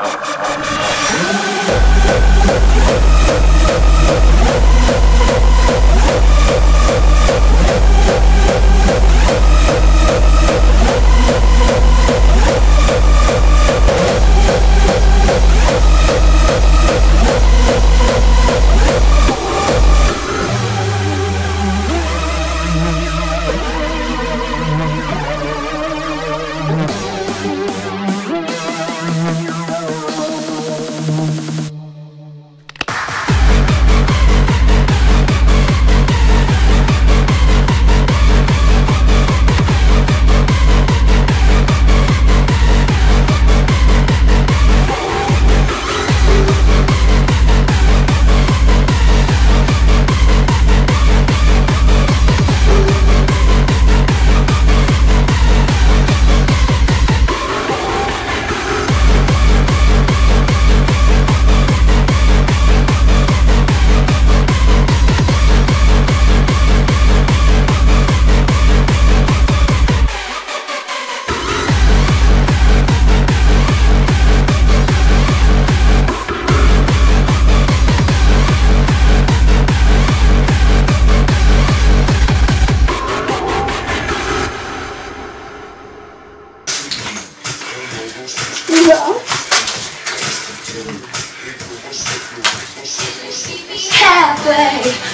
Oh. Halfway